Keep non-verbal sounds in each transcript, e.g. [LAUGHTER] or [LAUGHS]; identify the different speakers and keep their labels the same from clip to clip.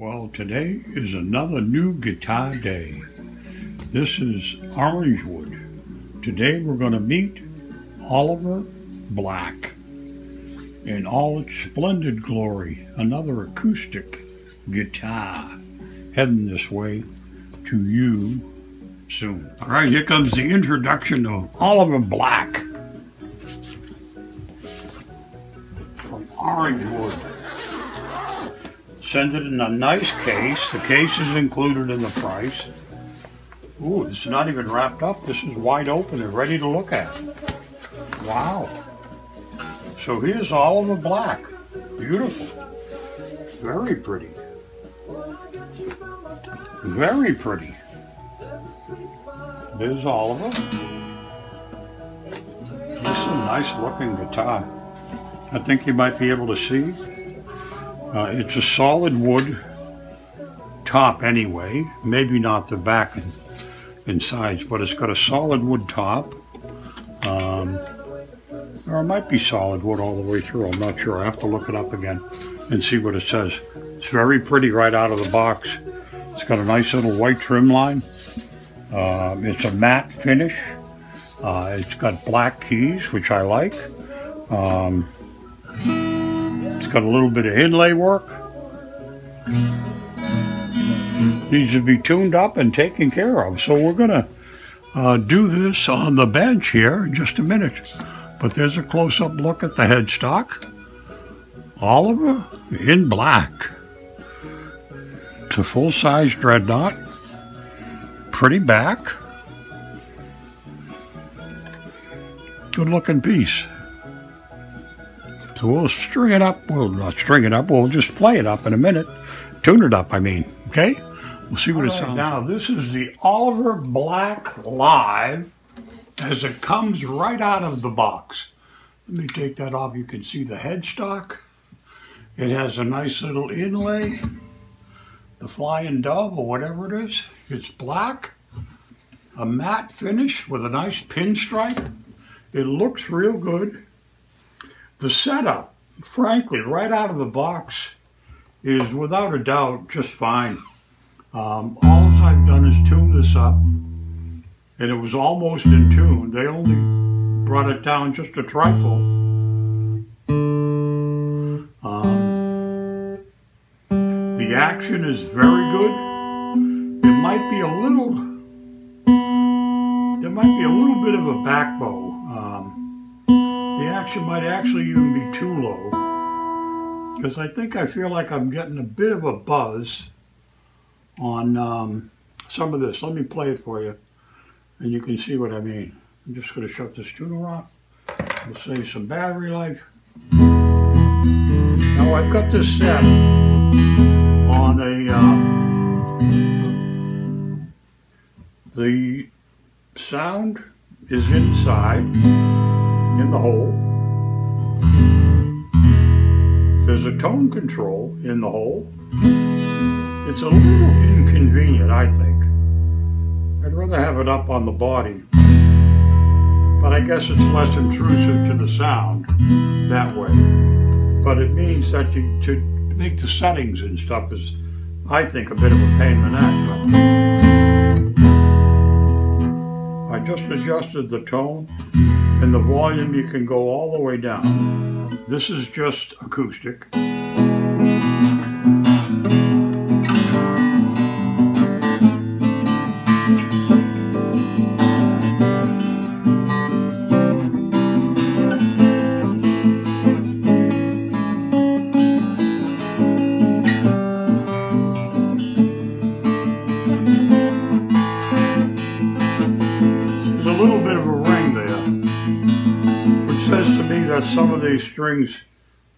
Speaker 1: Well, today is another new guitar day. This is Orangewood. Today we're going to meet Oliver Black in all its splendid glory. Another acoustic guitar heading this way to you soon. All right, here comes the introduction of Oliver Black from Orangewood. Send it in a nice case. The case is included in the price. Ooh, this is not even wrapped up. This is wide open and ready to look at. Wow. So here's all of Oliver Black. Beautiful. Very pretty. Very pretty. There's Oliver. This is a nice looking guitar. I think you might be able to see. Uh, it's a solid wood top anyway, maybe not the back and, and sides, but it's got a solid wood top. Um, or it might be solid wood all the way through, I'm not sure. I have to look it up again and see what it says. It's very pretty right out of the box. It's got a nice little white trim line. Um, it's a matte finish. Uh, it's got black keys, which I like. Um, got a little bit of inlay work. Needs to be tuned up and taken care of. So we're going to uh, do this on the bench here in just a minute. But there's a close-up look at the headstock. Oliver in black. It's a full-size dreadnought. Pretty back. Good looking piece. So we'll string it up. We'll not string it up. We'll just play it up in a minute. Tune it up, I mean. Okay? We'll see what All it right, sounds Now, this is the Oliver Black Live as it comes right out of the box. Let me take that off. You can see the headstock. It has a nice little inlay. The Flying Dove or whatever it is. It's black. A matte finish with a nice pinstripe. It looks real good. The setup, frankly, right out of the box is without a doubt just fine. Um, all I've done is tune this up and it was almost in tune. They only brought it down just a trifle. Um, the action is very good. It might be a little, there might be a little bit of a back bow the action might actually even be too low because I think I feel like I'm getting a bit of a buzz on um, some of this. Let me play it for you and you can see what I mean. I'm just going to shut this tuner off. We'll save some battery life. Now I've got this set on a, uh, the sound is inside in the hole. There's a tone control in the hole. It's a little inconvenient, I think. I'd rather have it up on the body. But I guess it's less intrusive to the sound that way. But it means that you, to make the settings and stuff is, I think, a bit of a pain in the neck. I just adjusted the tone and the volume you can go all the way down. This is just acoustic. Strings,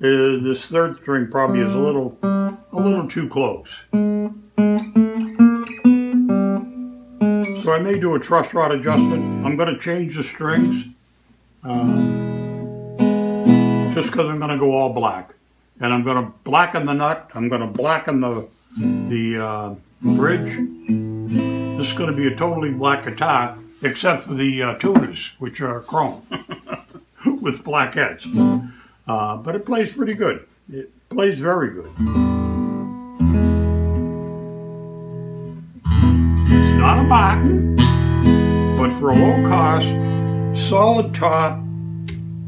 Speaker 1: uh, this third string probably is a little, a little too close. So I may do a truss rod adjustment. I'm going to change the strings um, just because I'm going to go all black. And I'm going to blacken the nut. I'm going to blacken the, the uh, bridge. This is going to be a totally black guitar except for the uh, tuners, which are chrome. [LAUGHS] with black heads. Uh, but it plays pretty good. It plays very good. It's not a Martin, but for a low cost, solid top,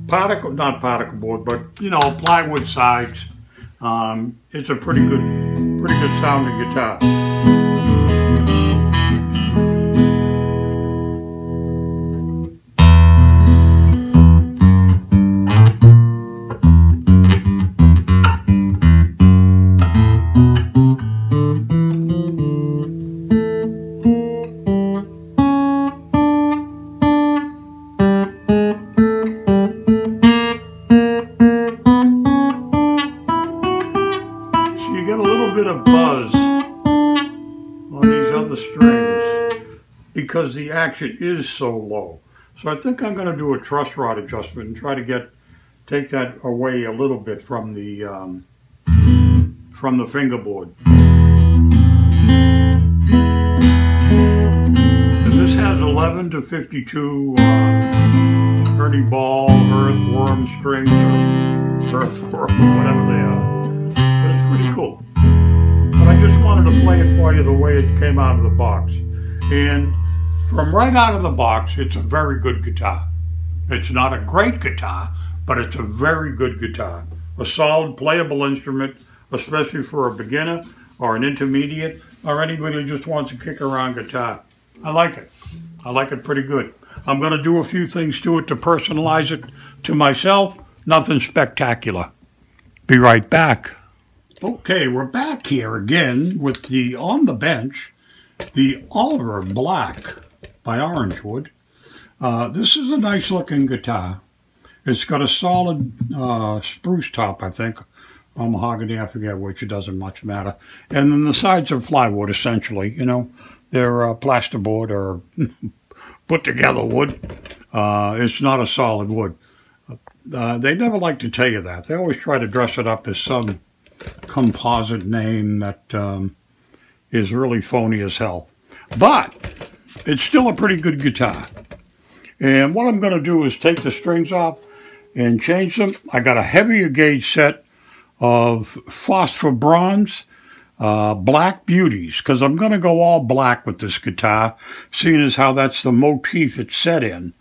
Speaker 1: particle, not particle board, but, you know, plywood sides. Um, it's a pretty good, pretty good sounding guitar. Action is so low. So I think I'm going to do a truss rod adjustment and try to get take that away a little bit from the um, from the fingerboard. And this has 11 to 52 uh, Ball, earthworm strings, or earthworm, whatever they are But it's pretty cool. But I just wanted to play it for you the way it came out of the box. And from right out of the box, it's a very good guitar. It's not a great guitar, but it's a very good guitar. A solid playable instrument, especially for a beginner or an intermediate or anybody who just wants to kick around guitar. I like it. I like it pretty good. I'm going to do a few things to it to personalize it to myself. Nothing spectacular. Be right back. Okay, we're back here again with the On the Bench, the Oliver Black by Orangewood. Uh, this is a nice looking guitar. It's got a solid uh, spruce top, I think, or mahogany, I forget which, it doesn't much matter. And then the sides are plywood, essentially, you know. They're uh, plasterboard or [LAUGHS] put together wood. Uh, it's not a solid wood. Uh, they never like to tell you that. They always try to dress it up as some composite name that um, is really phony as hell. But it's still a pretty good guitar. And what I'm going to do is take the strings off and change them. I got a heavier gauge set of phosphor bronze uh, black beauties because I'm going to go all black with this guitar, seeing as how that's the motif it's set in.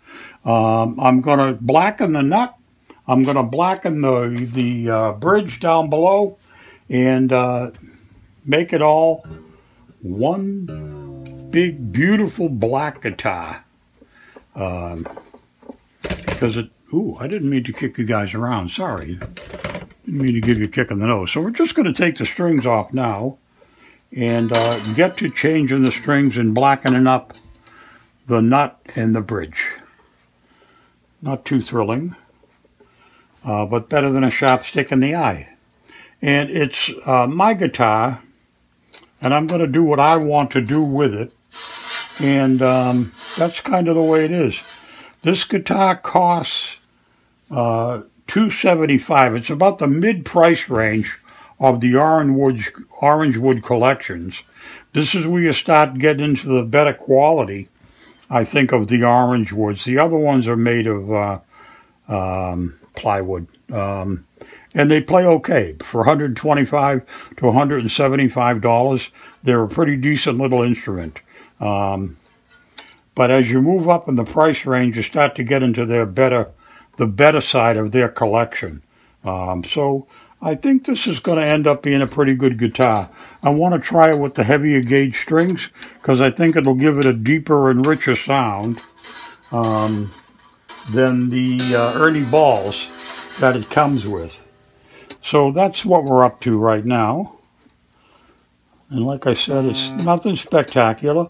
Speaker 1: Um, I'm going to blacken the nut. I'm going to blacken the, the uh, bridge down below and uh, make it all one big, beautiful black guitar. Um, because it, ooh, I didn't mean to kick you guys around. Sorry. Didn't mean to give you a kick in the nose. So we're just going to take the strings off now and uh, get to changing the strings and blackening up the nut and the bridge. Not too thrilling, uh, but better than a sharp stick in the eye. And it's uh, my guitar, and I'm going to do what I want to do with it. And um, that's kind of the way it is. This guitar costs uh, 275 It's about the mid-price range of the Orangewood collections. This is where you start getting into the better quality, I think, of the Orangewoods. The other ones are made of uh, um, plywood. Um, and they play okay for 125 to 175 dollars. They're a pretty decent little instrument. Um, but as you move up in the price range, you start to get into their better, the better side of their collection. Um, so I think this is going to end up being a pretty good guitar. I want to try it with the heavier gauge strings because I think it'll give it a deeper and richer sound um, than the uh, Ernie Balls that it comes with. So that's what we're up to right now. And like I said, it's nothing spectacular.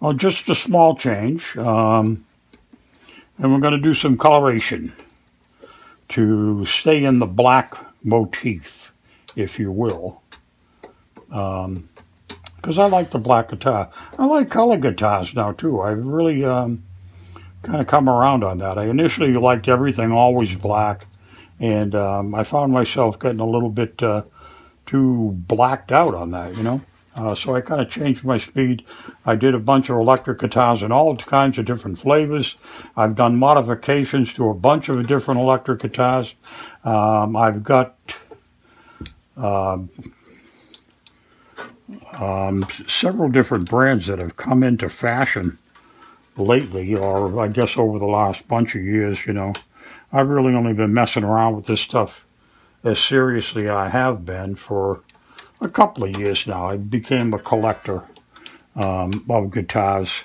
Speaker 1: Well, just a small change. Um, and we're going to do some coloration to stay in the black motif, if you will. Because um, I like the black guitar. I like color guitars now, too. I've really um, kind of come around on that. I initially liked everything always black and um, I found myself getting a little bit uh, too blacked out on that, you know. Uh, so I kind of changed my speed. I did a bunch of electric guitars in all kinds of different flavors. I've done modifications to a bunch of different electric guitars. Um, I've got, uh, um, several different brands that have come into fashion lately, or I guess over the last bunch of years, you know. I've really only been messing around with this stuff as seriously I have been for a couple of years now. I became a collector um, of guitars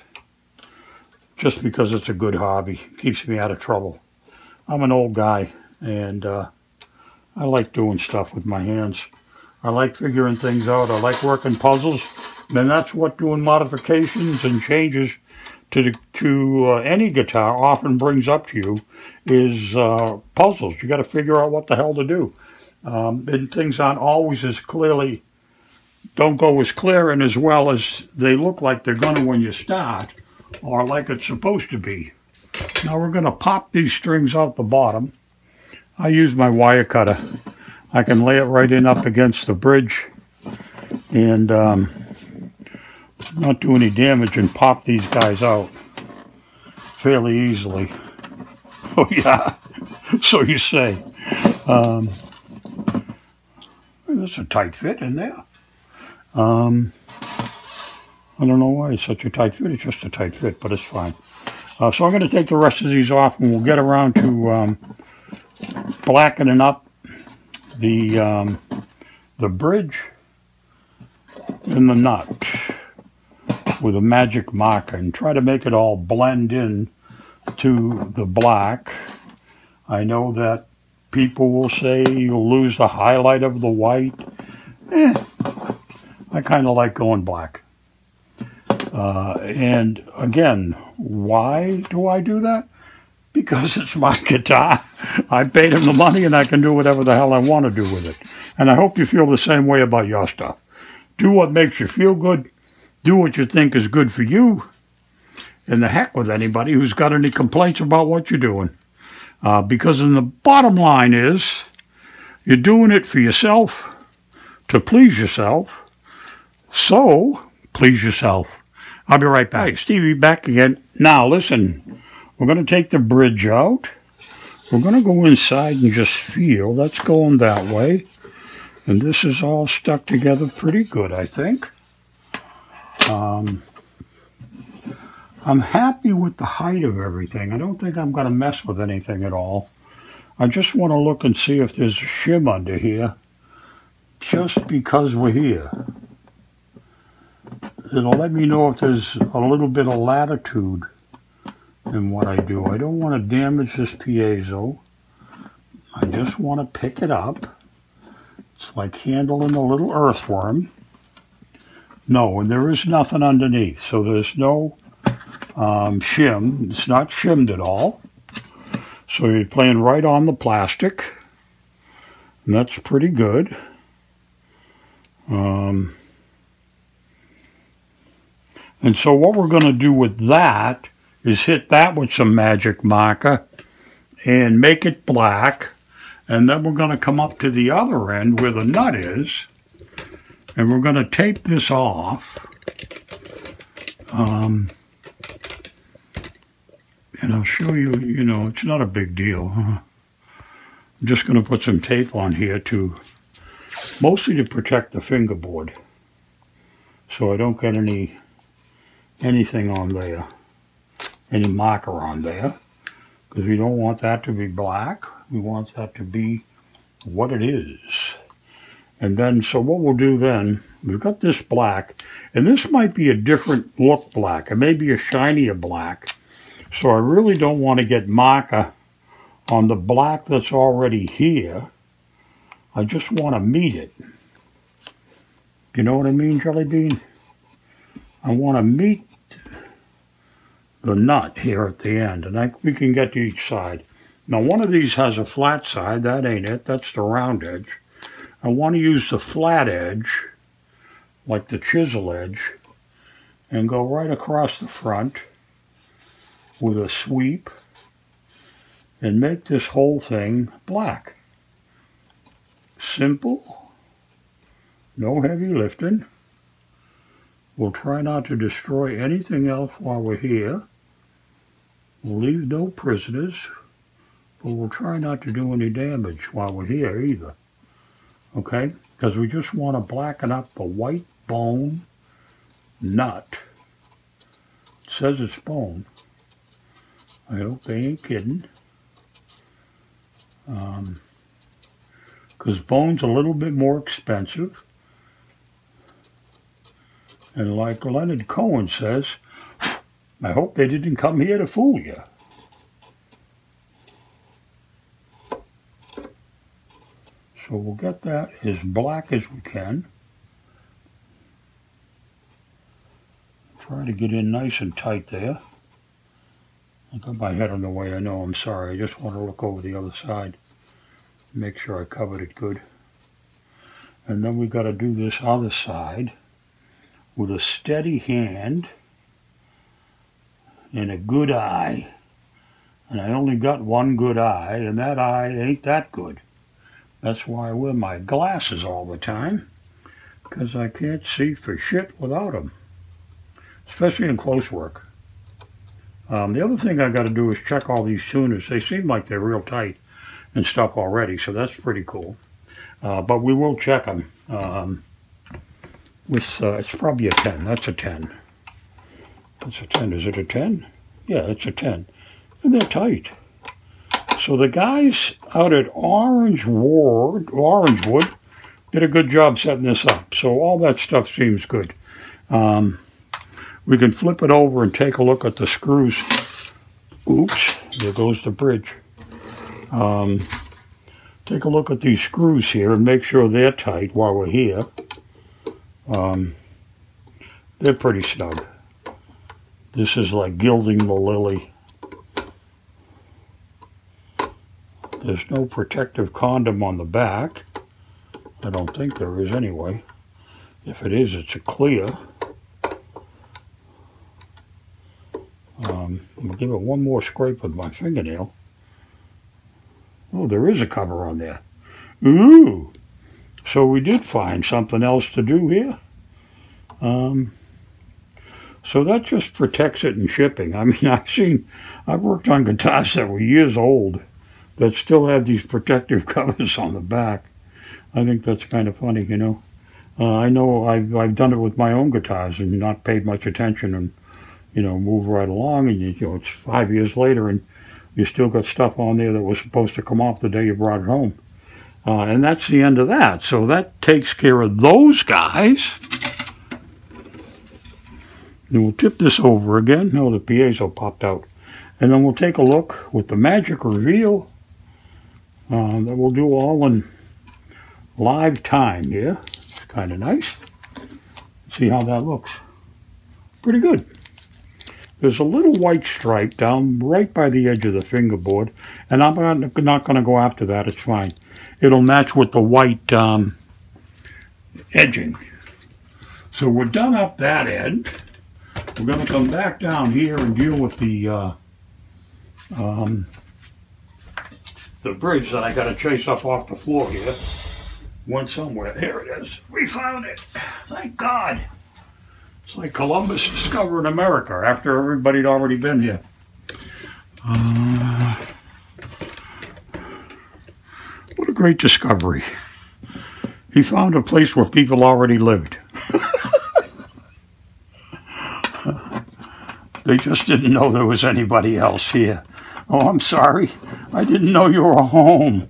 Speaker 1: just because it's a good hobby. keeps me out of trouble. I'm an old guy and uh, I like doing stuff with my hands. I like figuring things out. I like working puzzles. And that's what doing modifications and changes to the, to uh, any guitar often brings up to you is uh, puzzles. You got to figure out what the hell to do. Um, and things aren't always as clearly, don't go as clear and as well as they look like they're going to when you start, or like it's supposed to be. Now we're going to pop these strings out the bottom. I use my wire cutter. I can lay it right in up against the bridge and um, not do any damage and pop these guys out fairly easily. [LAUGHS] Oh yeah, so you say. Um, that's a tight fit in there. Um, I don't know why it's such a tight fit. It's just a tight fit, but it's fine. Uh, so I'm going to take the rest of these off and we'll get around to um, blackening up the, um, the bridge and the nut with a magic marker and try to make it all blend in to the black. I know that people will say you'll lose the highlight of the white. Eh, I kind of like going black. Uh, and again, why do I do that? Because [LAUGHS] it's my guitar. I paid him the money and I can do whatever the hell I want to do with it. And I hope you feel the same way about your stuff. Do what makes you feel good. Do what you think is good for you. And the heck with anybody who's got any complaints about what you're doing. Uh, because in the bottom line is, you're doing it for yourself, to please yourself. So, please yourself. I'll be right back. Hey, Stevie back again. Now, listen, we're going to take the bridge out. We're going to go inside and just feel. That's going that way. And this is all stuck together pretty good, I think. Um, I'm happy with the height of everything. I don't think I'm going to mess with anything at all. I just want to look and see if there's a shim under here, just because we're here. It'll let me know if there's a little bit of latitude in what I do. I don't want to damage this piezo. I just want to pick it up. It's like handling a little earthworm. No, and there is nothing underneath, so there's no um, shim. It's not shimmed at all. So you're playing right on the plastic. And that's pretty good. Um, and so what we're going to do with that is hit that with some magic marker and make it black. And then we're going to come up to the other end where the nut is. And we're going to tape this off. Um, and I'll show you, you know, it's not a big deal. Huh? I'm just going to put some tape on here to, mostly to protect the fingerboard. So I don't get any, anything on there, any marker on there. Because we don't want that to be black. We want that to be what it is. And then, so what we'll do then, we've got this black, and this might be a different look black. It may be a shinier black. So I really don't want to get marker on the black that's already here. I just want to meet it. You know what I mean, Jelly Bean? I want to meet the nut here at the end, and I, we can get to each side. Now, one of these has a flat side. That ain't it. That's the round edge. I want to use the flat edge, like the chisel edge, and go right across the front with a sweep and make this whole thing black. Simple, no heavy lifting. We'll try not to destroy anything else while we're here. We'll leave no prisoners, but we'll try not to do any damage while we're here either. Okay? Because we just want to blacken up the white bone nut. It says it's bone. I hope they ain't kidding. Um, because bone's a little bit more expensive. And like Leonard Cohen says, I hope they didn't come here to fool you. So we'll get that as black as we can. Try to get in nice and tight there. I got my head on the way, I know, I'm sorry. I just want to look over the other side. Make sure I covered it good. And then we've got to do this other side with a steady hand and a good eye. And I only got one good eye, and that eye ain't that good. That's why I wear my glasses all the time, because I can't see for shit without them, especially in close work. Um, the other thing I got to do is check all these tuners. They seem like they're real tight and stuff already, so that's pretty cool. Uh, but we will check them. Um, with uh, it's probably a 10. That's a 10. That's a 10. Is it a 10? Yeah, it's a 10. And they're tight. So the guys out at Orange Ward, Orangewood did a good job setting this up. So all that stuff seems good. Um, we can flip it over and take a look at the screws. Oops, there goes the bridge. Um, take a look at these screws here and make sure they're tight while we're here. Um, they're pretty snug. This is like gilding the lily. There's no protective condom on the back. I don't think there is anyway. If it is, it's a clear. Give it one more scrape with my fingernail. Oh, there is a cover on there. Ooh! So we did find something else to do here. Um, so that just protects it in shipping. I mean, [LAUGHS] I've seen, I've worked on guitars that were years old that still have these protective [LAUGHS] covers on the back. I think that's kind of funny, you know. Uh, I know I've, I've done it with my own guitars and not paid much attention and, you know, move right along. And, you, you know, it's five years later and you still got stuff on there that was supposed to come off the day you brought it home. Uh, and that's the end of that. So that takes care of those guys. And we'll tip this over again. No, the piezo popped out. And then we'll take a look with the magic reveal uh, that we'll do all in live time here. It's kind of nice. See how that looks. Pretty good. There's a little white stripe down right by the edge of the fingerboard, and I'm not, going to go after that. It's fine it'll match with the white um, edging. So we're done up that end. We're going to come back down here and deal with the uh, um, the bridge that I got to chase up off the floor here. Went somewhere. There it is. We found it. Thank God. It's like Columbus discovered America after everybody had already been here. Uh, a great discovery. He found a place where people already lived. [LAUGHS] they just didn't know there was anybody else here. Oh, I'm sorry. I didn't know you were home.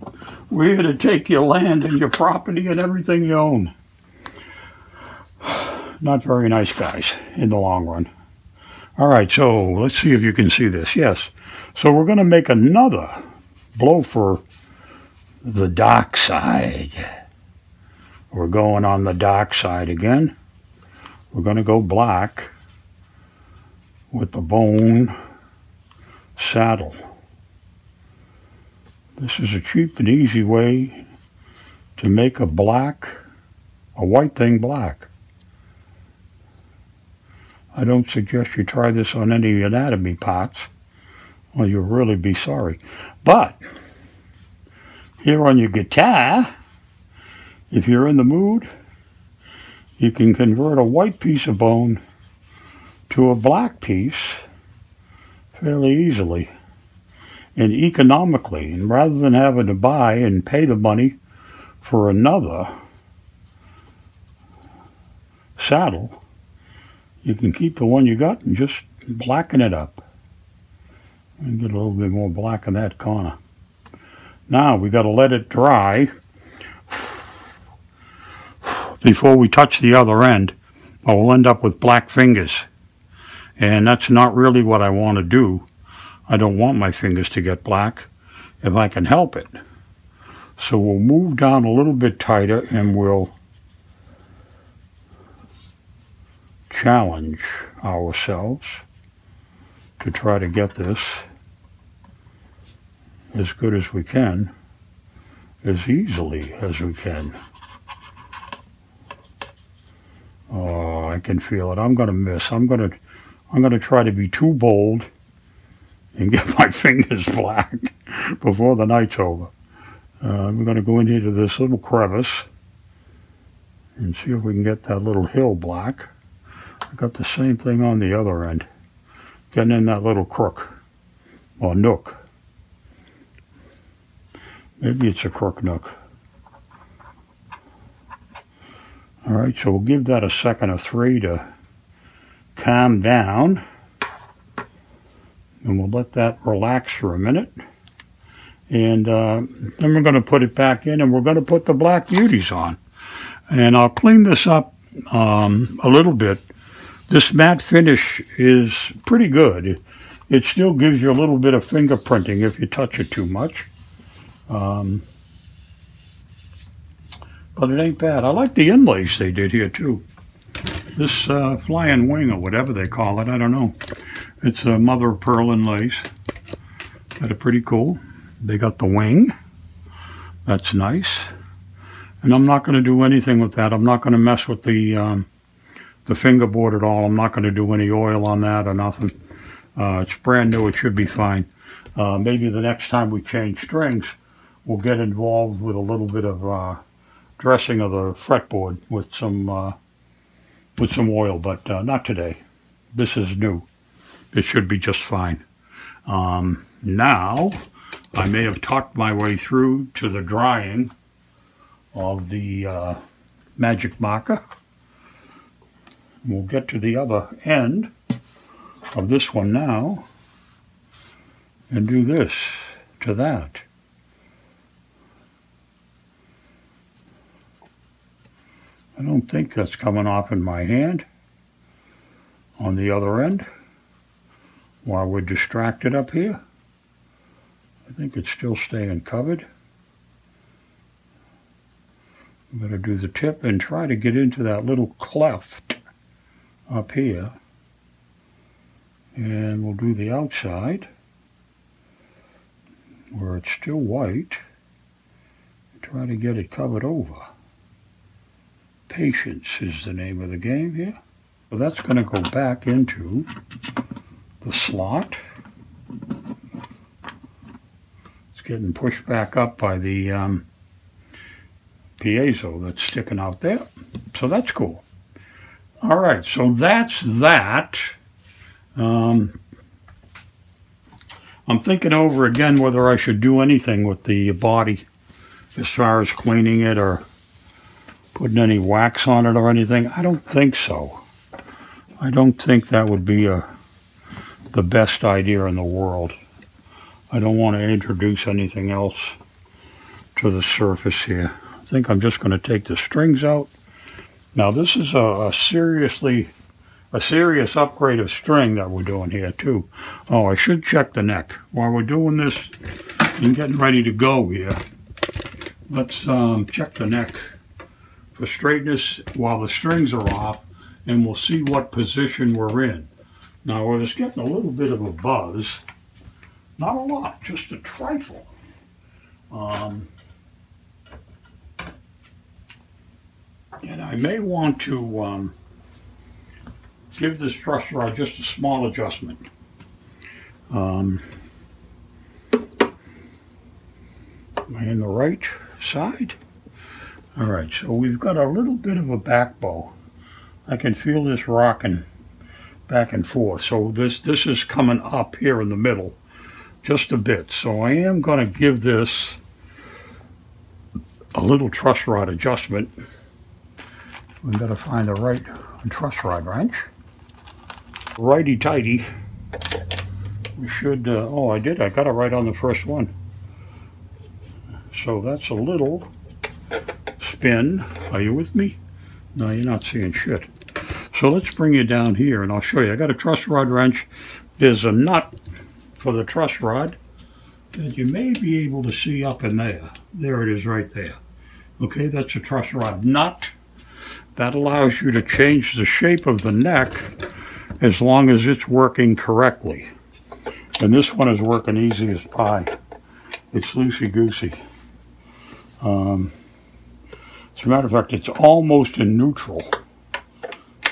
Speaker 1: We're here to take your land and your property and everything you own. Not very nice guys in the long run. All right, so let's see if you can see this. Yes. So we're going to make another blow for the dock side. We're going on the dock side again. We're going to go black with the bone saddle. This is a cheap and easy way to make a black, a white thing black. I don't suggest you try this on any anatomy parts, Well, you'll really be sorry. But here on your guitar, if you're in the mood, you can convert a white piece of bone to a black piece fairly easily and economically. And rather than having to buy and pay the money for another saddle, you can keep the one you got and just blacken it up. And get a little bit more black in that corner. Now we got to let it dry before we touch the other end or we'll end up with black fingers. And that's not really what I want to do. I don't want my fingers to get black if I can help it. So we'll move down a little bit tighter and we'll challenge ourselves to try to get this as good as we can, as easily as we can. Oh, I can feel it. I'm going to miss. I'm going to I'm going to try to be too bold and [LAUGHS] get my fingers black before the night's over. Uh, we're going to go in here to this little crevice and see if we can get that little hill black. I got the same thing on the other end. Getting in that little crook or nook. Maybe it's a crook nook. All right, so we'll give that a second or three to calm down. And we'll let that relax for a minute. And uh, then we're going to put it back in and we're going to put the black beauties on. And I'll clean this up um, a little bit. This matte finish is pretty good. It, still gives you a little bit of fingerprinting if you touch it too much. Um, but it ain't bad. I like the inlays they did here too. This uh, flying wing or whatever they call it, I don't know. It's a mother of pearl inlays that are pretty cool. They got the wing. That's nice. And I'm not going to do anything with that. I'm not going to mess with the um, the fingerboard at all. I'm not going to do any oil on that or nothing. Uh, it's brand new. It should be fine. Uh, maybe the next time we change strings, we'll get involved with a little bit of uh, dressing of the fretboard with some uh, with some oil, but uh, not today. This is new. It should be just fine. Um, now, I may have talked my way through to the drying of the uh, magic marker. We'll get to the other end of this one now and do this to that. I don't think that's coming off in my hand on the other end while we're distracted up here. I think it's still staying covered. I'm going to do the tip and try to get into that little cleft up here. And we'll do the outside where it's still white. Try to get it covered over. Patience is the name of the game here. So that's going to go back into the slot. It's getting pushed back up by the um, piezo that's sticking out there. So that's cool. All right, so that's that. Um, I'm thinking over again whether I should do anything with the body as far as cleaning it or putting any wax on it or anything? I don't think so. I don't think that would be a, the best idea in the world. I don't want to introduce anything else to the surface here. I think I'm just going to take the strings out. Now this is a, a seriously a serious upgrade of string that we're doing here too. Oh, I should check the neck. While we're doing this and getting ready to go here, let's um, check the neck for straightness while the strings are off and we'll see what position we're in. Now just getting a little bit of a buzz. Not a lot, just a trifle. Um, and I may want to um, give this truss rod just a small adjustment. Um, am I in the right side? All right, so we've got a little bit of a back bow. I can feel this rocking back and forth. So this, this is coming up here in the middle just a bit. So I am going to give this a little truss rod adjustment. We've got to find the right truss rod wrench. Righty tighty. We should, uh, oh I did, I got it right on the first one. So that's a little spin. Are you with me? No, you're not seeing shit. So let's bring you down here and I'll show you. I got a truss rod wrench. There's a nut for the truss rod that you may be able to see up in there. There it is right there. Okay, that's a truss rod nut. That allows you to change the shape of the neck as long as it's working correctly. And this one is working easy as pie. It's loosey-goosey. Um, as a matter of fact, it's almost in neutral.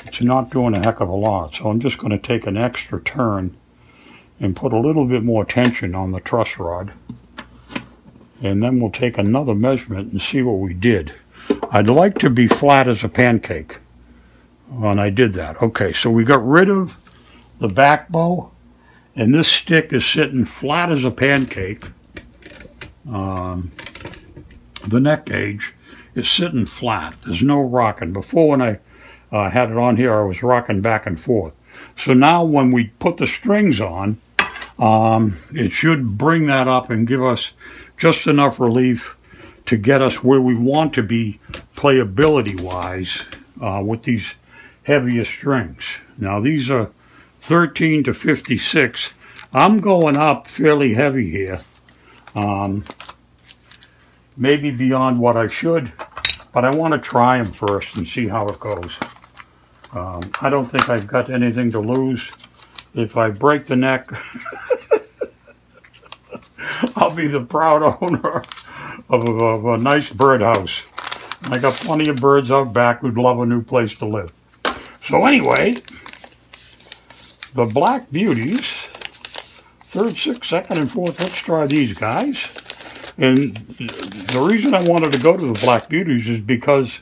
Speaker 1: It's not doing a heck of a lot. So I'm just going to take an extra turn and put a little bit more tension on the truss rod. And then we'll take another measurement and see what we did. I'd like to be flat as a pancake. And I did that. Okay, so we got rid of the back bow. And this stick is sitting flat as a pancake. Um, the neck gauge is sitting flat. There's no rocking. Before when I uh, had it on here, I was rocking back and forth. So now when we put the strings on, um, it should bring that up and give us just enough relief to get us where we want to be playability-wise uh, with these heavier strings. Now these are 13 to 56. I'm going up fairly heavy here. Um, maybe beyond what I should, but I want to try them first and see how it goes. Um, I don't think I've got anything to lose. If I break the neck, [LAUGHS] I'll be the proud owner of a, of a nice birdhouse. I got plenty of birds out back who'd love a new place to live. So anyway, the Black Beauties, third, sixth, second, and fourth, let's try these guys. And the reason I wanted to go to the Black Beauties is because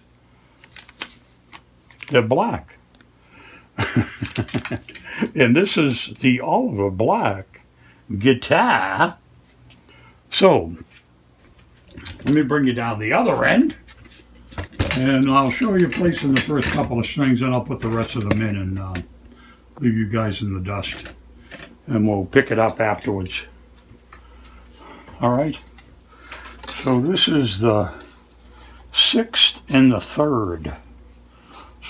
Speaker 1: they're black. [LAUGHS] and this is the Oliver Black guitar. So, let me bring you down the other end. And I'll show you placing the first couple of strings, and I'll put the rest of them in and uh, leave you guys in the dust. And we'll pick it up afterwards. All right. So this is the sixth and the third.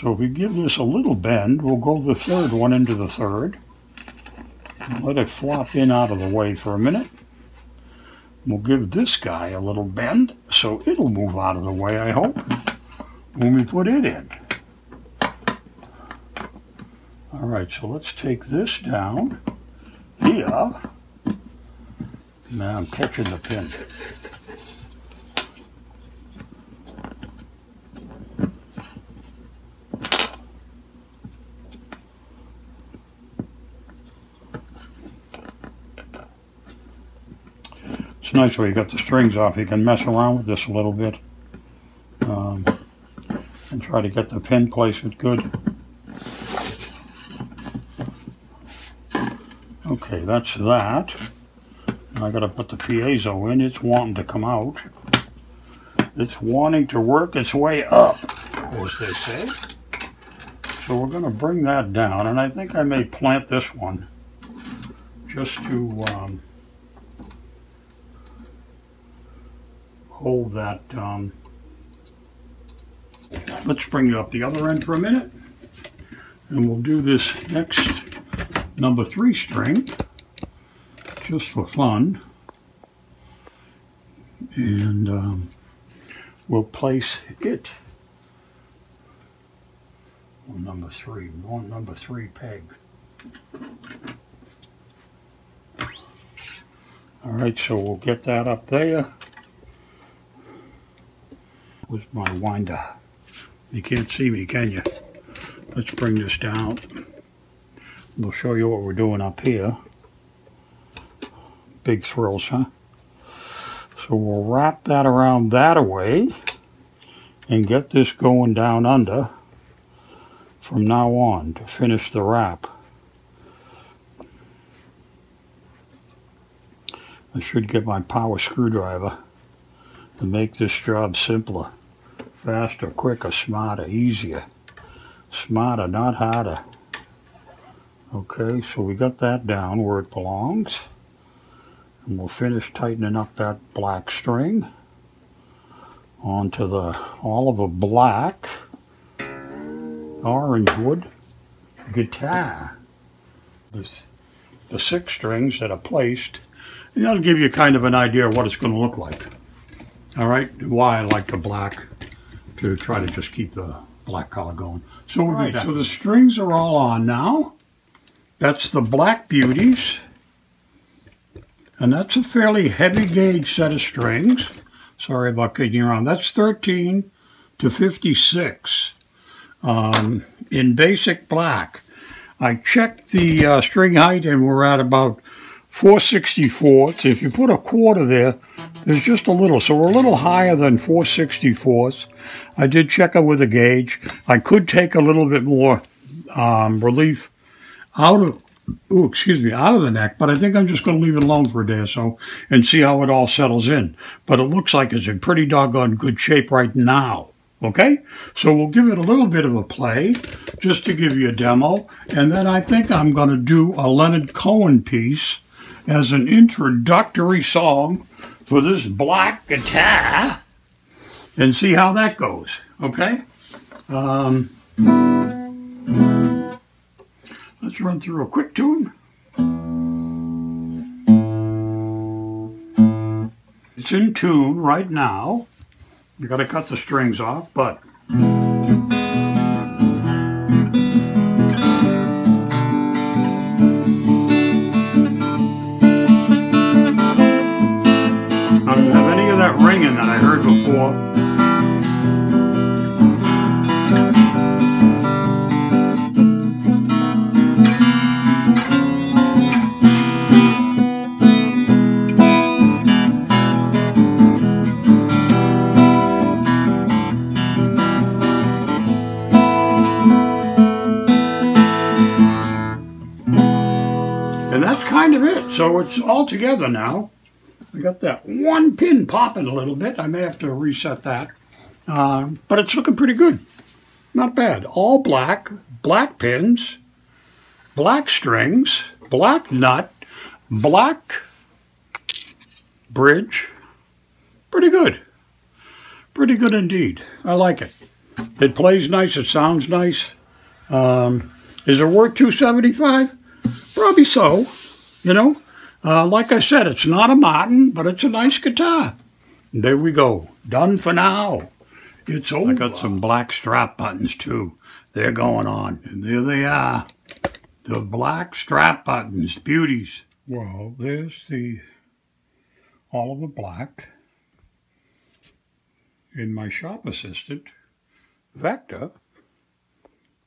Speaker 1: So if we give this a little bend, we'll go the third one into the third. Let it flop in out of the way for a minute. We'll give this guy a little bend, so it'll move out of the way, I hope, when we put it in. All right, so let's take this down here. Now I'm catching the pin. Nice where you got the strings off. You can mess around with this a little bit um, and try to get the pin placement good. Okay, that's that. I got to put the piezo in. It's wanting to come out. It's wanting to work its way up, as they say. So we're going to bring that down, and I think I may plant this one just to um, hold that. Um, let's bring it up the other end for a minute. And we'll do this next number three string just for fun. And um, we'll place it on number three. Want number three peg. All right, so we'll get that up there with my winder. You can't see me, can you? Let's bring this down. We'll show you what we're doing up here. Big thrills, huh? So we'll wrap that around that away and get this going down under from now on to finish the wrap. I should get my power screwdriver to make this job simpler, faster, quicker, smarter, easier. Smarter, not harder. Okay, so we got that down where it belongs. And we'll finish tightening up that black string onto the Oliver Black Orangewood guitar. This, the six strings that are placed, and that'll give you kind of an idea of what it's going to look like. All right, why I like the black to try to just keep the black color going. So, right, so the strings are all on now. That's the Black Beauties. And that's a fairly heavy gauge set of strings. Sorry about you around. That's 13 to 56 um, in basic black. I checked the uh, string height and we're at about 464ths. If you put a quarter there, there's just a little. So we're a little higher than 464ths. I did check it with a gauge. I could take a little bit more um, relief out of, ooh, excuse me, out of the neck, but I think I'm just going to leave it alone for a day or so and see how it all settles in. But it looks like it's in pretty doggone good shape right now. Okay, so we'll give it a little bit of a play just to give you a demo. And then I think I'm going to do a Leonard Cohen piece as an introductory song for this black guitar and see how that goes. Okay, um, let's run through a quick tune. It's in tune right now. You got to cut the strings off, but Heard before. kind of it. So it's all together now. I got that one pin popping a little bit. I may have to reset that. Uh, but it's looking pretty good. Not bad. All black, black pins, black strings, black nut, black bridge. Pretty good. Pretty good indeed. I like it. It plays nice. It sounds nice. Um, is it worth 275 Probably so. You know, uh, like I said, it's not a Martin, but it's a nice guitar. There we go. Done for now. It's over. I got some black strap buttons too. They're going on. And there they are. The black strap buttons. Beauties. Well, there's the Oliver Black. And my shop assistant, Vector,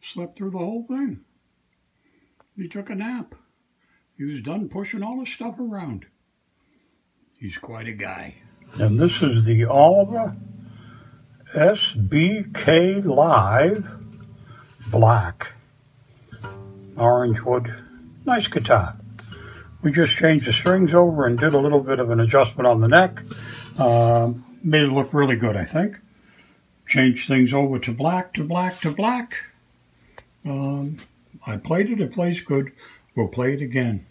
Speaker 1: slept through the whole thing. He took a nap. He was done pushing all his stuff around. He's quite a guy. And this is the Oliver SBK Live Black. Orangewood. Nice guitar. We just changed the strings over and did a little bit of an adjustment on the neck. Uh, made it look really good, I think. Changed things over to black, to black, to black. Um, I played it. It plays good. We'll play it again.